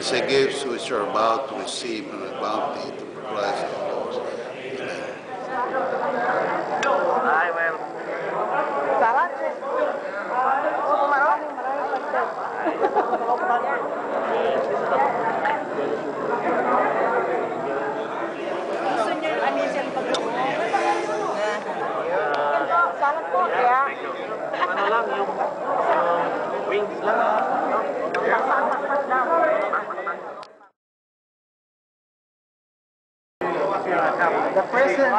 the same gifts which are about to receive and a bounty to Christ our Lord. Amen. I will. Salamat. Maraming maraming pastel. Gusto niyo yung anisyan pag Salad po, kaya. Ano lang, yung um, wings lang. The present.